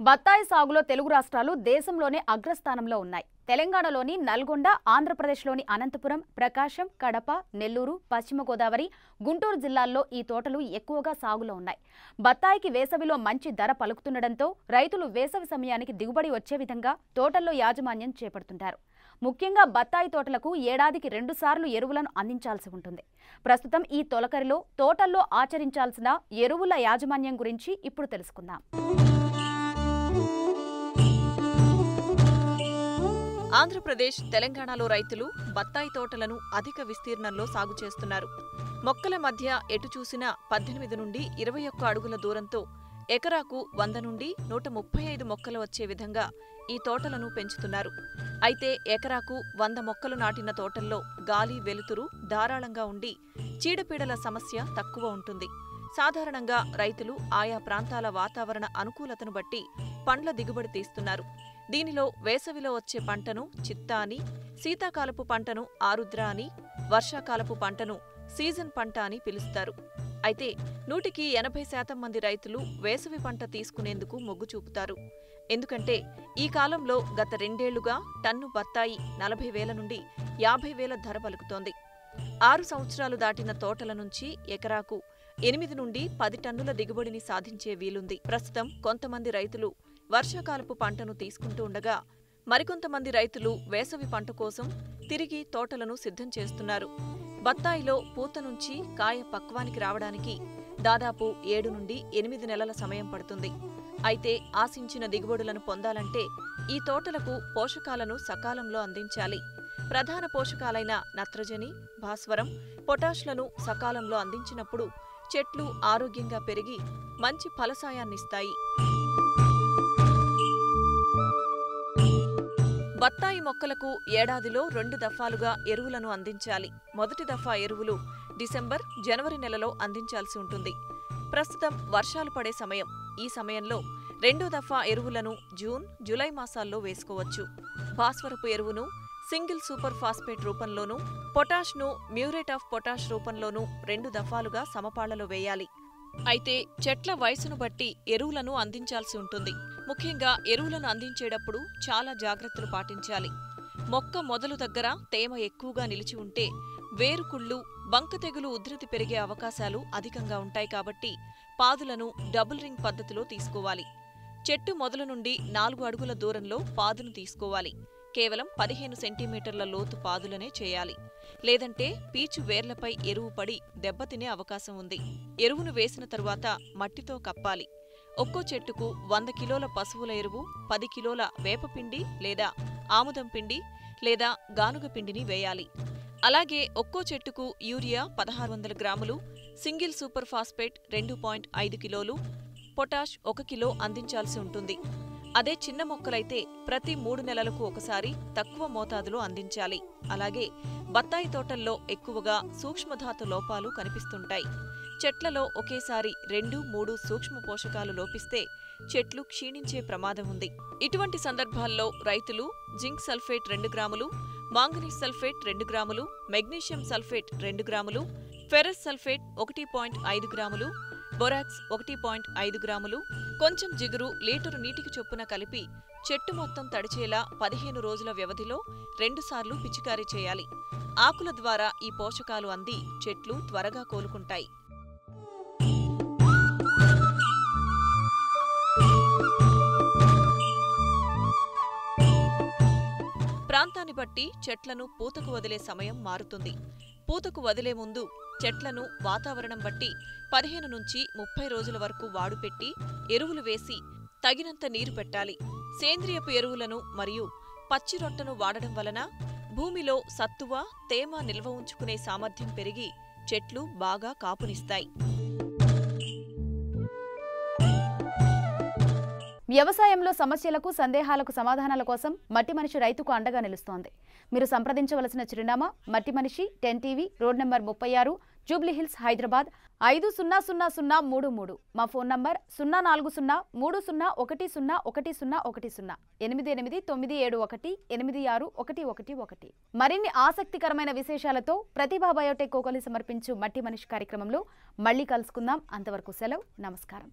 బత్తాయి సాగులో తెలుగు రాష్ట్రాలు దేశంలోనే అగ్రస్థానంలో ఉన్నాయి. తెలంగాణలోని నల్గొండ ఆంధ్రప్రదేశ్లోని అనంతపురం ప్రకాశం కడప నెల్లూరు పశ్చిమ గోదావరి గుంటూరు జిల్లాల్లో ఈ తోటలు ఎక్కువగా సాగులో ఉన్నాయి. బత్తాయికి వేసవిలో మంచి ధర పలుకుతుండటంతో రైతులు వేసవి సమయానికి దిగుబడి వచ్చే విధంగా తోటల్లో యాజమాన్యం చేపడుతుంటారు. ముఖ్యంగా బత్తాయి తోటలకు ఏడాదికి రెండుసార్లు ఎరువులను అందించాల్సి ఉంటుంది. ప్రస్తుతం ఈ తొలకరిలో తోటల్లో ఆచరించాల్సిన ఎరువుల యాజమాన్యం గురించి ఇప్పుడు తెలుసుకుందాం. ఆంధ్రప్రదేశ్ తెలంగాణలో రైతులు బత్తాయి తోటలను అధిక విస్తీర్ణంలో సాగు చేస్తున్నారు. మొక్కల మధ్య ఎటు చూసినా పద్దెనిమిది నుండి ఇరవై ఒక్క అడుగుల దూరంతో ఎకరాకు వంద నుండి నూట ముప్పై ఐదు మొక్కలు వచ్చే విధంగా ఈ తోటలను పెంచుతున్నారు. అయితే ఎకరాకు వంద మొక్కలు నాటిన తోటల్లో గాలి వెలుతురు ధారాళంగా ఉండి చీడపీడల సమస్య తక్కువ ఉంటుంది. సాధారణంగా రైతులు ఆయా ప్రాంతాల వాతావరణ అనుకూలతను బట్టి పండ్ల దిగుబడి తీస్తున్నారు. దీనిలో వేసవిలో వచ్చే పంటను చిత్తా అని శీతాకాలపు పంటను ఆరుద్ర అని వర్షాకాలపు పంటను సీజన్ పంట అని పిలుస్తారు. అయితే నూటికి ఎనభై శాతం మంది రైతులు వేసవి పంట తీసుకునేందుకు మొగ్గు చూపుతారు. ఎందుకంటే ఈ కాలంలో గత రెండేళ్ళుగా టన్ను బత్తాయి నలభై వేల నుండి యాభై వేల ధర పలుకుతోంది. ఆరు సంవత్సరాలు దాటిన తోటల నుంచి ఎకరాకు ఎనిమిది నుండి పది టన్నుల దిగుబడిని సాధించే వీలుంది. ప్రస్తుతం కొంతమంది రైతులు వర్షాకాలపు పంటను తీసుకుంటూ ఉండగా మరికొంతమంది రైతులు వేసవి పంట కోసం తిరిగి తోటలను సిద్ధం చేస్తున్నారు. బత్తాయిలో పూత నుంచి కాయ పక్వానికి రావడానికి దాదాపు ఏడు నుండి ఎనిమిది నెలల సమయం పడుతుంది. అయితే ఆశించిన దిగుబడులను పొందాలంటే ఈ తోటలకు పోషకాలను సకాలంలో అందించాలి. ప్రధాన పోషకాలైన నత్రజని భాస్వరం పొటాష్లను సకాలంలో అందించినప్పుడు చెట్లు ఆరోగ్యంగా పెరిగి మంచి ఫలసాయాన్నిస్తాయి. బత్తాయి మొక్కలకు ఏడాదిలో రెండు దఫాలుగా ఎరువులను అందించాలి. మొదటి దఫా ఎరువులు డిసెంబర్ జనవరి నెలలో అందించాల్సి ఉంటుంది. ప్రస్తుతం వర్షాలు పడే సమయం. ఈ సమయంలో రెండో దఫా ఎరువులను జూన్ జులై మాసాల్లో వేసుకోవచ్చు. భాస్వరపు ఎరువును సింగిల్ సూపర్ ఫాస్ఫేట్ రూపంలోనూ పొటాష్ను మ్యూరేట్ ఆఫ్ పొటాష్ రూపంలోనూ రెండు దఫాలుగా సమపాళ్ళలో వేయాలి. అయితే చెట్ల వయసును బట్టి ఎరువులను అందించాల్సి ఉంటుంది. ముఖ్యంగా ఎరువులను అందించేటప్పుడు చాలా జాగ్రత్తలు పాటించాలి. మొక్క మొదలు దగ్గర తేమ ఎక్కువగా నిలిచి ఉంటే వేరుకుళ్ళు బంక తెగులు ఉధృతి పెరిగే అవకాశాలు అధికంగా ఉంటాయి కాబట్టి పాదులను డబుల్ రింగ్ పద్ధతిలో తీసుకోవాలి. చెట్టు మొదలు నుండి నాలుగు అడుగుల దూరంలో పాదును తీసుకోవాలి. కేవలం పదిహేను సెంటీమీటర్ల లోతు పాదులనే చేయాలి. లేదంటే పీచు వేర్లపై ఎరువు పడి దెబ్బతినే అవకాశం ఉంది. ఎరువును వేసిన తరువాత మట్టితో కప్పాలి. ఒక్కో చెట్టుకు వంద కిలోల పశువుల ఎరువు పది కిలోల వేపపిండి లేదా ఆముదం పిండి లేదా గానుగ పిండిని వేయాలి. అలాగే ఒక్కో చెట్టుకు యూరియా పదహారు వందల గ్రాములు సింగిల్ సూపర్ ఫాస్ఫేట్ రెండు పాయింట్ ఐదు కిలోలు పొటాష్ ఒక కిలో అందించాల్సి ఉంటుంది. అదే చిన్న మొక్కలైతే ప్రతి మూడు నెలలకు ఒకసారి తక్కువ మోతాదులో అందించాలి. అలాగే బత్తాయి తోటల్లో ఎక్కువగా సూక్ష్మధాతు లోపాలు కనిపిస్తుంటాయి. చెట్లలో ఒకేసారి రెండు మూడు సూక్ష్మ పోషకాలు లోపిస్తే చెట్లు క్షీణించే ప్రమాదం ఉంది. ఇటువంటి సందర్భాల్లో రైతులు జింక్ సల్ఫేట్ రెండు గ్రాములు మాంగనీస్ సల్ఫేట్ రెండు గ్రాములు మెగ్నీషియం సల్ఫేట్ రెండు గ్రాములు ఫెరస్ సల్ఫేట్ ఒకటి పాయింట్ ఐదు గ్రాములు బొరాక్స్ ఒకటి పాయింట్ ఐదు గ్రాములు కొంచెం జిగురు లీటరు నీటికి చొప్పున కలిపి చెట్టు మొత్తం తడిచేలా పదిహేను రోజుల వ్యవధిలో రెండుసార్లు పిచికారీ చేయాలి. ఆకుల ద్వారా ఈ పోషకాలు అంది చెట్లు త్వరగా కోలుకుంటాయి. ప్రాంతాన్ని బట్టి చెట్లను పూతకు వదిలే సమయం మారుతుంది. పూతకు వదిలే ముందు చెట్లను వాతావరణం బట్టి పదిహేను నుంచి ముప్పై రోజుల వరకు వాడుపెట్టి ఎరువులు వేసి తగినంత నీరు పెట్టాలి. సేంద్రియపు ఎరువులను మరియు పచ్చి రొట్టను వాడడం వలన భూమిలో సత్తువ తేమ నిల్వ ఉంచుకునే సామర్థ్యం పెరిగి చెట్లు బాగా కాపునిస్తాయి. వ్యవసాయంలో సమస్యలకు సందేహాలకు సమాధానాల కోసం మట్టి మనిషి రైతుకు అండగా నిలుస్తోంది. మీరు సంప్రదించవలసిన చిరునామా మట్టి మనిషి టెన్ టీవీ రోడ్ నెంబర్ ముప్పై ఆరు జూబ్లీహిల్స్ హైదరాబాద్ ఐదు సున్నా సున్నా సున్నా మూడు మూడు. మా ఫోన్ నంబర్ సున్నా నాలుగు సున్నా మూడు సున్నా ఒకటి సున్నా ఒకటి సున్నా ఒకటి సున్నా. ఎనిమిది ఎనిమిది తొమ్మిది ఏడు ఒకటి ఎనిమిది ఆరు ఒకటి ఒకటి ఒకటి. మరిన్ని ఆసక్తికరమైన విశేషాలతో ప్రతిభా బయోటెక్ కోకలి సమర్పించు మట్టి మనిషి కార్యక్రమంలో మళ్ళీ కలుసుకుందాం. అంతవరకు సెలవు. నమస్కారం.